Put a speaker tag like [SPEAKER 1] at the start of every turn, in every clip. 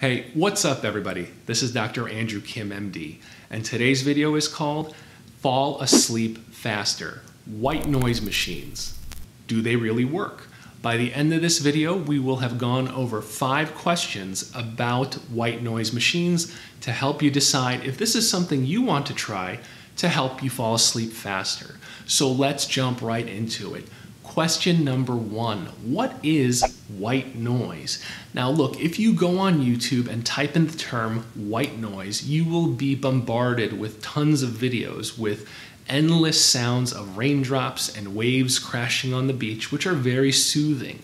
[SPEAKER 1] Hey, what's up everybody? This is Dr. Andrew Kim, MD, and today's video is called Fall Asleep Faster, White Noise Machines. Do they really work? By the end of this video, we will have gone over five questions about white noise machines to help you decide if this is something you want to try to help you fall asleep faster. So let's jump right into it. Question number one What is white noise? Now, look, if you go on YouTube and type in the term white noise, you will be bombarded with tons of videos with endless sounds of raindrops and waves crashing on the beach, which are very soothing.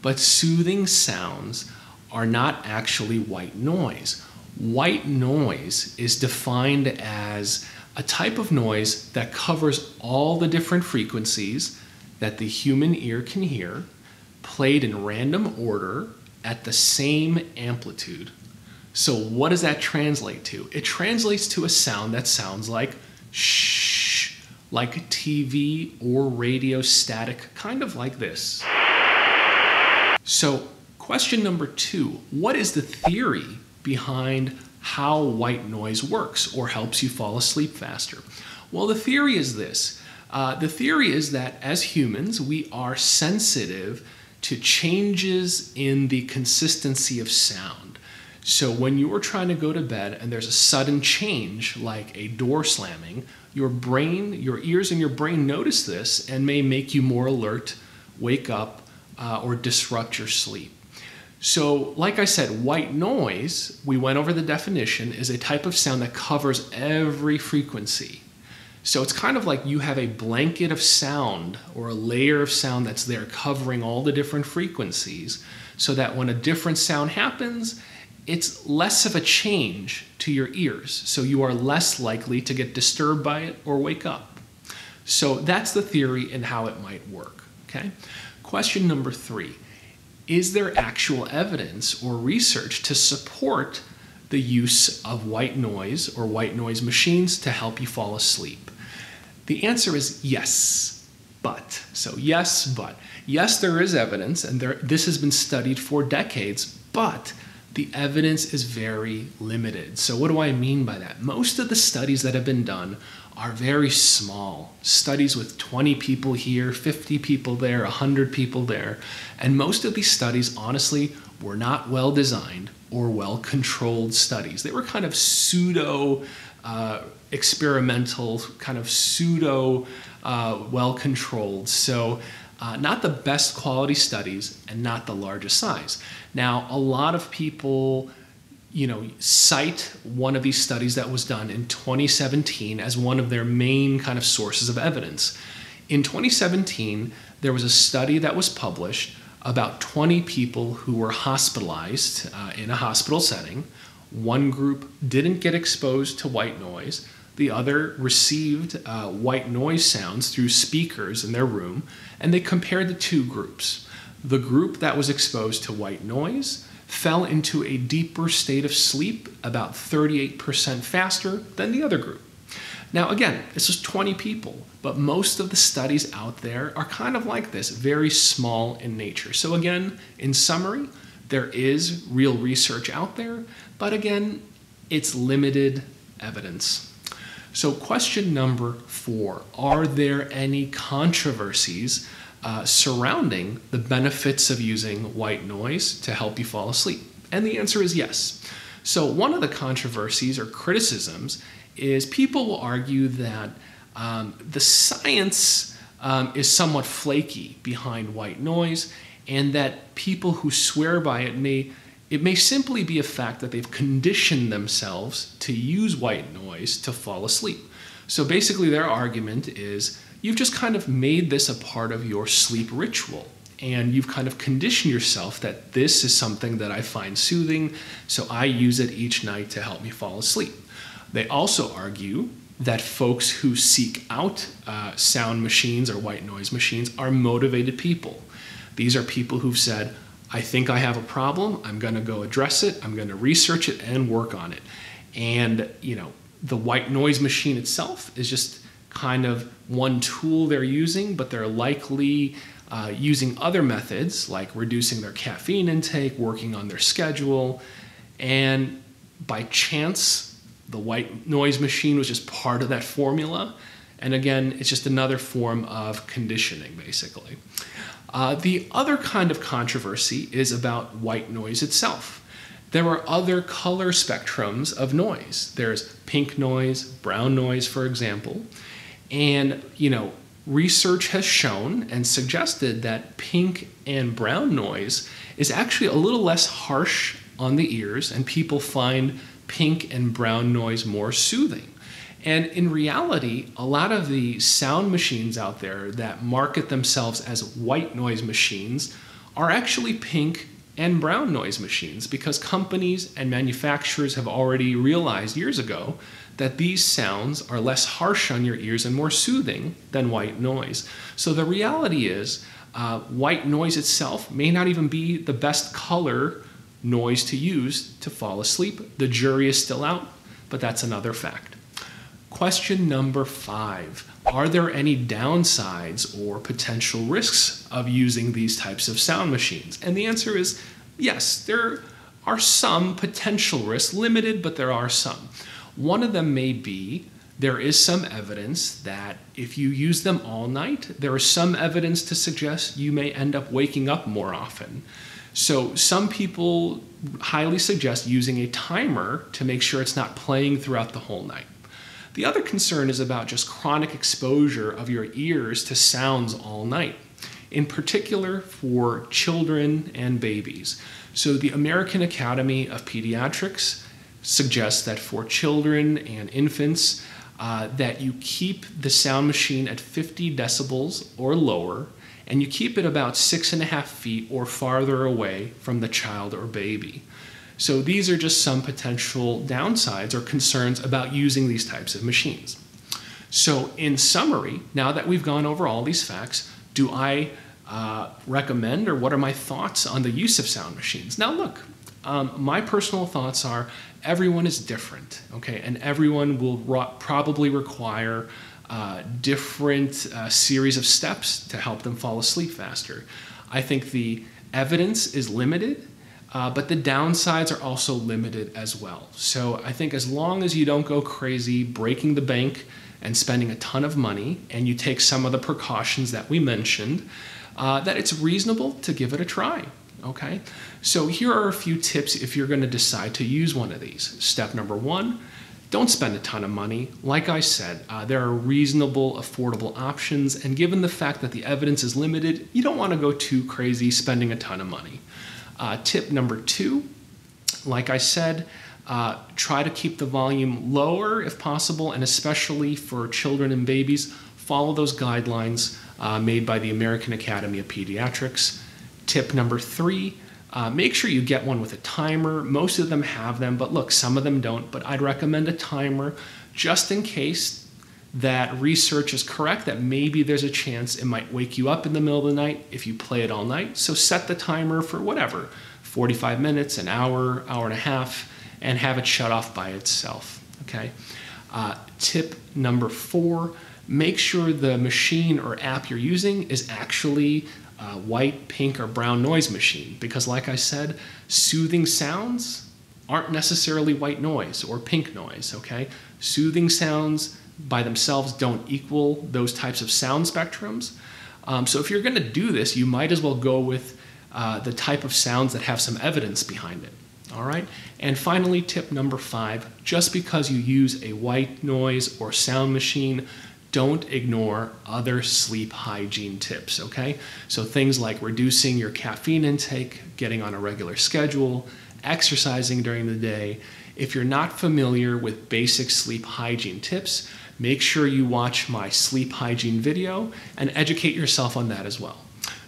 [SPEAKER 1] But soothing sounds are not actually white noise. White noise is defined as a type of noise that covers all the different frequencies that the human ear can hear, played in random order at the same amplitude. So, what does that translate to? It translates to a sound that sounds like shh, like TV or radio static, kind of like this. So, question number two What is the theory behind how white noise works or helps you fall asleep faster? Well, the theory is this uh, the theory is that as humans, we are sensitive to changes in the consistency of sound. So when you are trying to go to bed and there's a sudden change, like a door slamming, your brain, your ears and your brain notice this and may make you more alert, wake up, uh, or disrupt your sleep. So, like I said, white noise, we went over the definition, is a type of sound that covers every frequency. So it's kind of like you have a blanket of sound or a layer of sound that's there covering all the different frequencies so that when a different sound happens, it's less of a change to your ears. So you are less likely to get disturbed by it or wake up. So that's the theory and how it might work. Okay? Question number three Is there actual evidence or research to support the use of white noise or white noise machines to help you fall asleep? The answer is yes, but. So, yes, but. Yes, there is evidence, and there, this has been studied for decades, but the evidence is very limited. So, what do I mean by that? Most of the studies that have been done are very small. Studies with 20 people here, 50 people there, 100 people there. And most of these studies, honestly, were not well designed or well controlled studies. They were kind of pseudo uh, experimental, kind of pseudo uh, well controlled. So, uh, not the best quality studies and not the largest size. Now, a lot of people you know, cite one of these studies that was done in 2017 as one of their main kind of sources of evidence. In 2017, there was a study that was published about 20 people who were hospitalized uh, in a hospital setting. One group didn't get exposed to white noise, the other received uh, white noise sounds through speakers in their room, and they compared the two groups. The group that was exposed to white noise fell into a deeper state of sleep about 38% faster than the other group. Now, again, this is 20 people, but most of the studies out there are kind of like this, very small in nature. So, again, in summary, there is real research out there, but again, it's limited evidence. So, question number four Are there any controversies uh, surrounding the benefits of using white noise to help you fall asleep? And the answer is yes. So, one of the controversies or criticisms is people will argue that um, the science um, is somewhat flaky behind white noise, and that people who swear by it may it may simply be a fact that they've conditioned themselves to use white noise to fall asleep. So basically, their argument is you've just kind of made this a part of your sleep ritual. And you've kind of conditioned yourself that this is something that I find soothing, so I use it each night to help me fall asleep. They also argue that folks who seek out uh, sound machines or white noise machines are motivated people. These are people who've said, I think I have a problem. I'm going to go address it. I'm going to research it and work on it. And, you know, the white noise machine itself is just kind of one tool they're using, but they're likely uh, using other methods like reducing their caffeine intake, working on their schedule, And by chance, the white noise machine was just part of that formula. And again, it's just another form of conditioning, basically. Uh, the other kind of controversy is about white noise itself. There are other color spectrums of noise. There's pink noise, brown noise, for example. And, you know, research has shown and suggested that pink and brown noise is actually a little less harsh on the ears, and people find pink and brown noise more soothing. And in reality, a lot of the sound machines out there that market themselves as white noise machines are actually pink and brown noise machines because companies and manufacturers have already realized years ago that these sounds are less harsh on your ears and more soothing than white noise. So the reality is, uh, white noise itself may not even be the best color noise to use to fall asleep. The jury is still out, but that's another fact. Question number five Are there any downsides or potential risks of using these types of sound machines? And the answer is yes, there are some potential risks, limited, but there are some. One of them may be there is some evidence that if you use them all night, there is some evidence to suggest you may end up waking up more often. So, some people highly suggest using a timer to make sure it's not playing throughout the whole night. The other concern is about just chronic exposure of your ears to sounds all night, in particular for children and babies. So, the American Academy of Pediatrics suggests that for children and infants, uh, that you keep the sound machine at 50 decibels or lower, and you keep it about six and a half feet or farther away from the child or baby. So these are just some potential downsides or concerns about using these types of machines. So, in summary, now that we've gone over all these facts, do I uh, recommend or what are my thoughts on the use of sound machines? Now, look, um, my personal thoughts are everyone is different, okay, and everyone will ro- probably require uh, different uh, series of steps to help them fall asleep faster. I think the evidence is limited, uh, but the downsides are also limited as well. So I think as long as you don't go crazy breaking the bank and spending a ton of money, and you take some of the precautions that we mentioned, uh, that it's reasonable to give it a try. Okay, so here are a few tips if you're going to decide to use one of these. Step number one don't spend a ton of money. Like I said, uh, there are reasonable, affordable options, and given the fact that the evidence is limited, you don't want to go too crazy spending a ton of money. Uh, tip number two, like I said, uh, try to keep the volume lower if possible, and especially for children and babies, follow those guidelines uh, made by the American Academy of Pediatrics. Tip number three, uh, make sure you get one with a timer. Most of them have them, but look, some of them don't. But I'd recommend a timer just in case that research is correct that maybe there's a chance it might wake you up in the middle of the night if you play it all night. So set the timer for whatever 45 minutes, an hour, hour and a half, and have it shut off by itself. Okay. Uh, tip number four make sure the machine or app you're using is actually uh, white, pink, or brown noise machine. Because, like I said, soothing sounds aren't necessarily white noise or pink noise, okay? Soothing sounds by themselves don't equal those types of sound spectrums. Um, so, if you're going to do this, you might as well go with uh, the type of sounds that have some evidence behind it. All right. And finally, tip number five just because you use a white noise or sound machine don't ignore other sleep hygiene tips, okay? So things like reducing your caffeine intake, getting on a regular schedule, exercising during the day. If you're not familiar with basic sleep hygiene tips, make sure you watch my sleep hygiene video and educate yourself on that as well.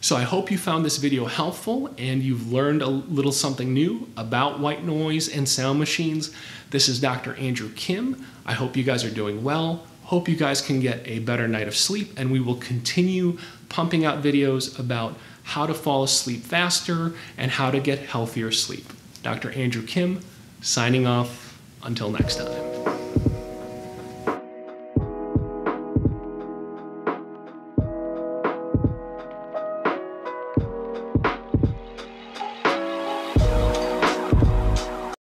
[SPEAKER 1] So I hope you found this video helpful and you've learned a little something new about white noise and sound machines. This is Dr. Andrew Kim. I hope you guys are doing well. Hope you guys can get a better night of sleep, and we will continue pumping out videos about how to fall asleep faster and how to get healthier sleep. Dr. Andrew Kim, signing off. Until next time.